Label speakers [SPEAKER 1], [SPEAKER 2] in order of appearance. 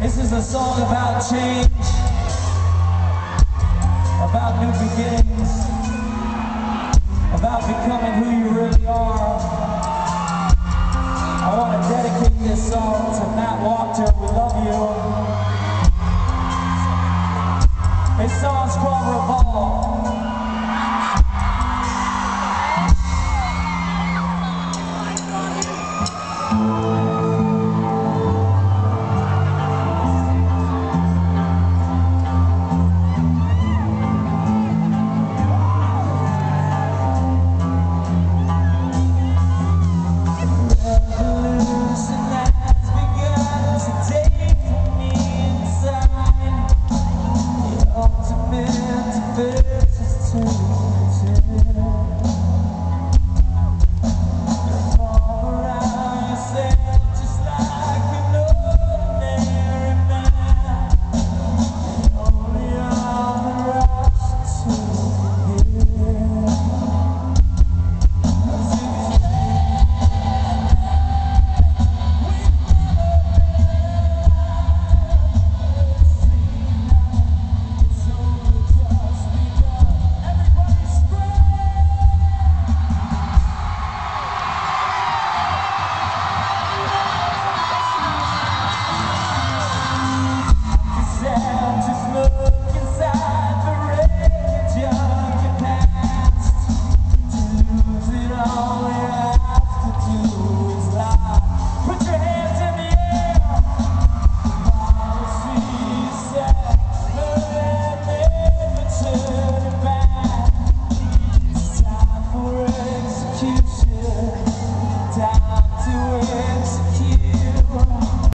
[SPEAKER 1] This is a song about change, about new beginnings, about becoming who you really are. I want to dedicate this song to Matt Wachter. We love you. This song's called R-Evolve. Oh